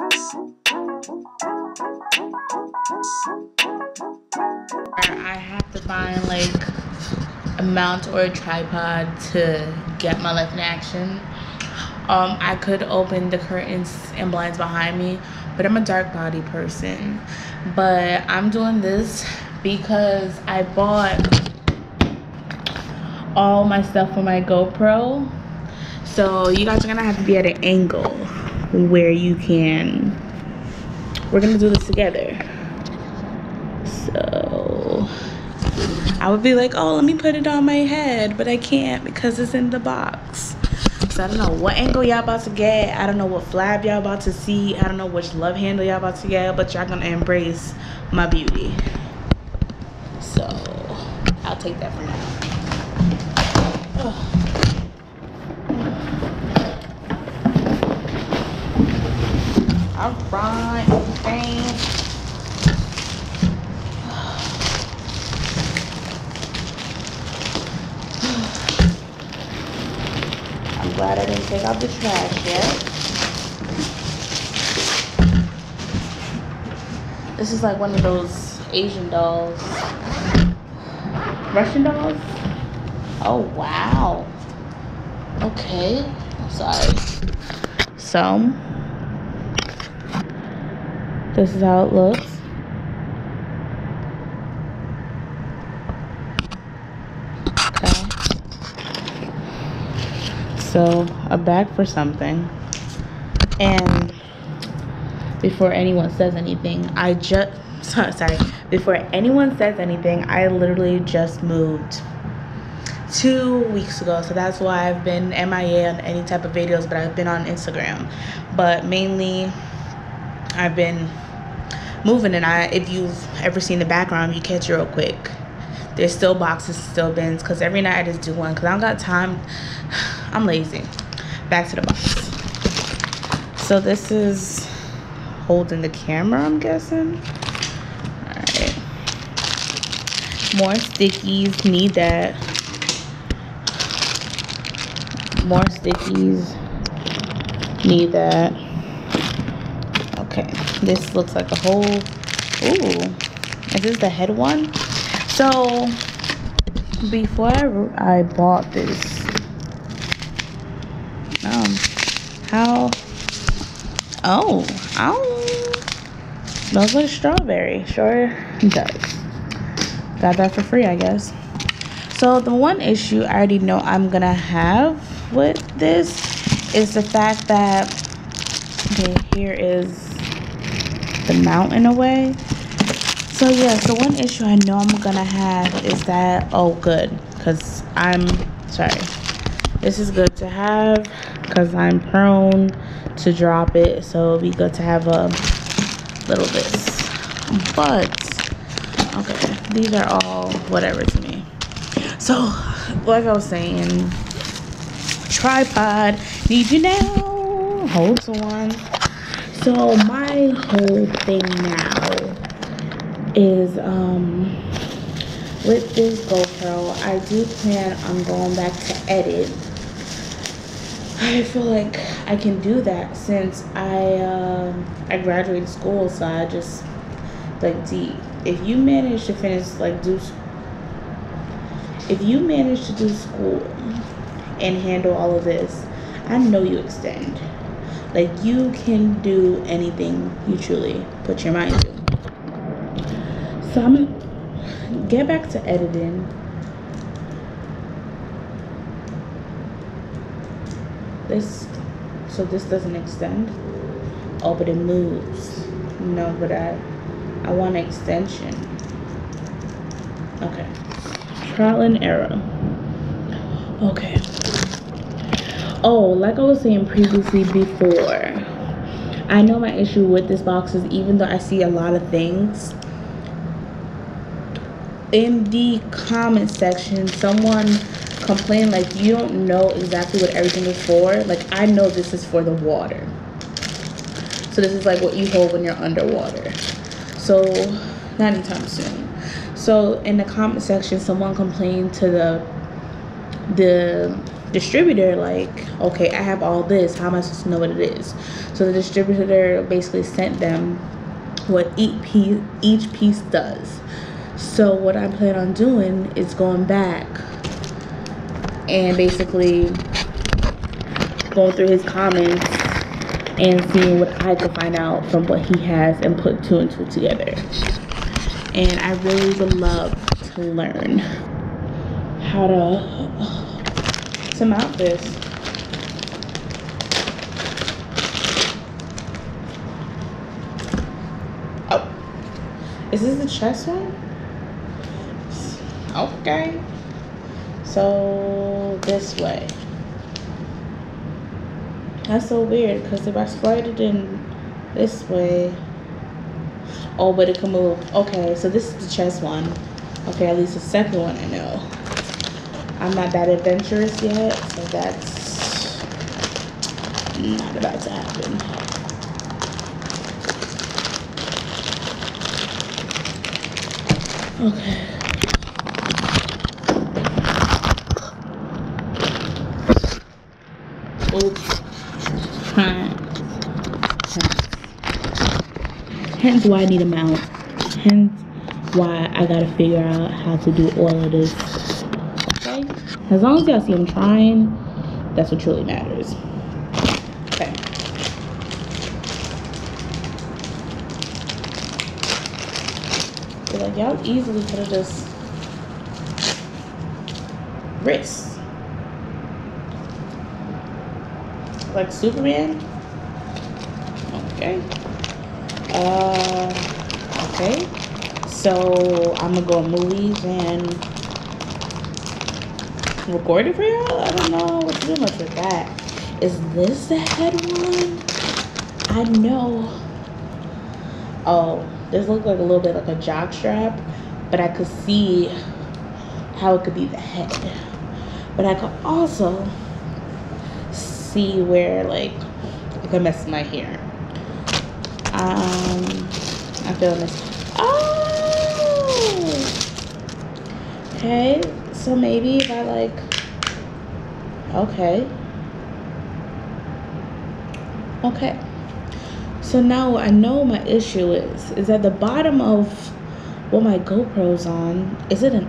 I have to find like a mount or a tripod to get my life in action. Um, I could open the curtains and blinds behind me, but I'm a dark body person. But I'm doing this because I bought all my stuff for my GoPro. So you guys are gonna have to be at an angle where you can, we're gonna do this together. So I would be like, oh, let me put it on my head, but I can't because it's in the box. So I don't know what angle y'all about to get. I don't know what flab y'all about to see. I don't know which love handle y'all about to get, but y'all gonna embrace my beauty. So I'll take that for now. All right, okay. I'm glad I didn't take out the trash yet. This is like one of those Asian dolls. Russian dolls? Oh, wow. Okay. I'm sorry. So, this is how it looks. Okay. So, a bag for something. And before anyone says anything, I just sorry, before anyone says anything, I literally just moved two weeks ago. So that's why I've been MIA on any type of videos, but I've been on Instagram. But mainly I've been moving and I if you've ever seen the background, you catch real quick. There's still boxes, still bins, because every night I just do one because I don't got time. I'm lazy. Back to the box. So this is holding the camera, I'm guessing. Alright. More stickies, need that. More stickies, need that. Okay, this looks like a whole, ooh, is this the head one? So, before I, bought this, um, how, oh, oh, smells like strawberry, sure does. Got that for free, I guess. So the one issue I already know I'm gonna have with this is the fact that, okay, here is the mount in a way. So yeah, so one issue I know I'm gonna have is that, oh good, because I'm, sorry, this is good to have because I'm prone to drop it. So it'll be good to have a little this. But, okay, these are all whatever to me. So, like I was saying, tripod, need you now, hold on. So my whole thing now is um with this GoPro, I do plan on going back to edit. I feel like I can do that since I uh, I graduated school, so I just like D. If you manage to finish like do, if you manage to do school and handle all of this, I know you extend. Like you can do anything you truly put your mind to. So I'm gonna get back to editing. This, so this doesn't extend. Oh, but it moves. No, but I, I want an extension. Okay. Trial and error. Okay. Oh, like I was saying previously before, I know my issue with this box is even though I see a lot of things, in the comment section, someone complained like you don't know exactly what everything is for. Like I know this is for the water. So this is like what you hold when you're underwater. So not anytime soon. So in the comment section, someone complained to the the distributor like okay i have all this how am i supposed to know what it is? So the distributor basically sent them what each piece each piece does. So what i plan on doing is going back and basically going through his comments and seeing what i could find out from what he has and put two and two together. And i really would love to learn how to to mount this. Oh, is this the chest one? Okay. So this way. That's so weird because if I slide it in this way, oh, but it can move. Okay, so this is the chest one. Okay, at least the second one I know. I'm not that adventurous yet, so that's not about to happen. Okay. Hence why I need a mount. Hence why I gotta figure out how to do all of this as long as y'all see I'm trying, that's what truly matters. Okay. like y'all easily could have just wrist. Like Superman. Okay. Uh okay. So I'm gonna go movies and recorded for y'all. I don't know what to do much with that. Is this the head one? I know. Oh, this looks like a little bit like a jock strap, but I could see how it could be the head. But I could also see where like I could mess my hair. Um, I'm feeling this. Oh, okay. So maybe if I like, okay. Okay. So now I know my issue is, is at the bottom of what my GoPro's on, is it an,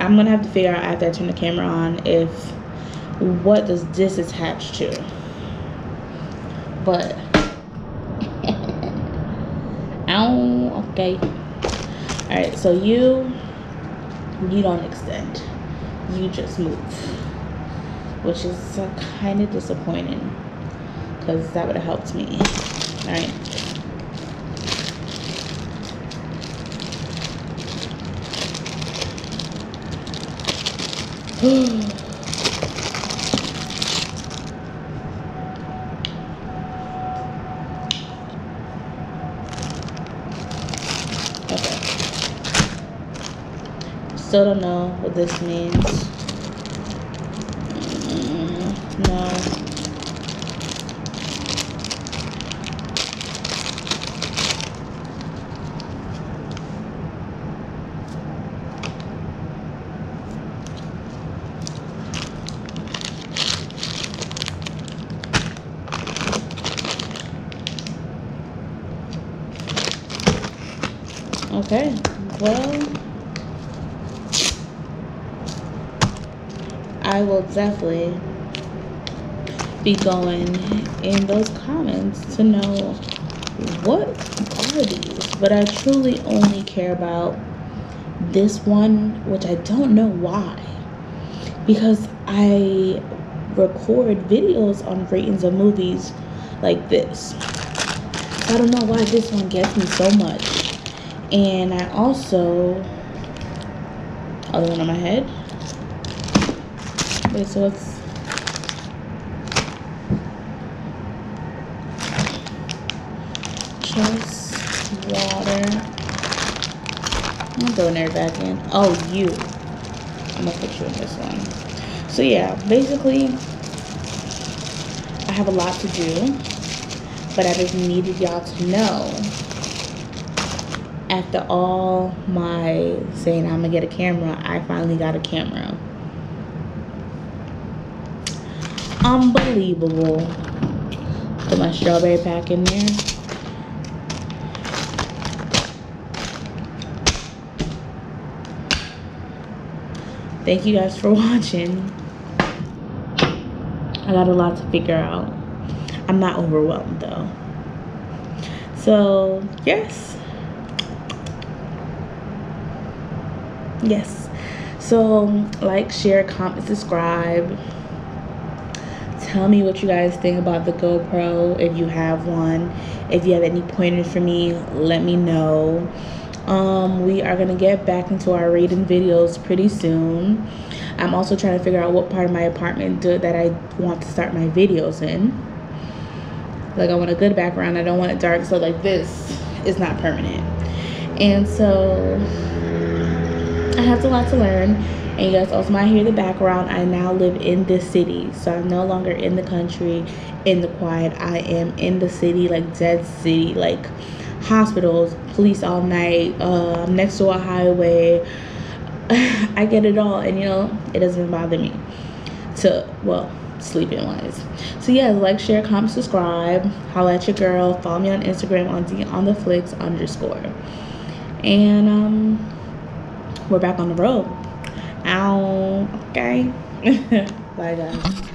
I'm gonna have to figure out after I turn the camera on if, what does this attach to? But, ow, okay. All right, so you you don't extend. You just move. Which is uh, kind of disappointing because that would have helped me all right still don't know what this means. Mm, no. Okay, well, I will definitely be going in those comments to know what are these. But I truly only care about this one, which I don't know why. Because I record videos on ratings of movies like this. I don't know why this one gets me so much. And I also, other one on my head, It's just water. I'm throwing it back in. Oh, you. I'm gonna put you in this one. So yeah, basically, I have a lot to do, but I just needed y'all to know after all my saying I'm gonna get a camera, I finally got a camera. Unbelievable. Put my strawberry pack in there. Thank you guys for watching. I got a lot to figure out. I'm not overwhelmed though. So, yes. Yes. So, like, share, comment, subscribe. Tell me what you guys think about the GoPro if you have one. If you have any pointers for me, let me know. Um, we are going to get back into our reading videos pretty soon. I'm also trying to figure out what part of my apartment do, that I want to start my videos in. Like I want a good background. I don't want it dark. So like this is not permanent. And so I have a lot to learn. And you guys also might hear the background. I now live in this city. So I'm no longer in the country, in the quiet. I am in the city, like dead city, like hospitals, police all night, uh, next to a highway. I get it all. And you know, it doesn't bother me to, well, sleeping wise. So yeah, like, share, comment, subscribe. Holla at your girl. Follow me on Instagram on the on the flicks underscore. And um we're back on the road. Ow. Okay. Bye guys.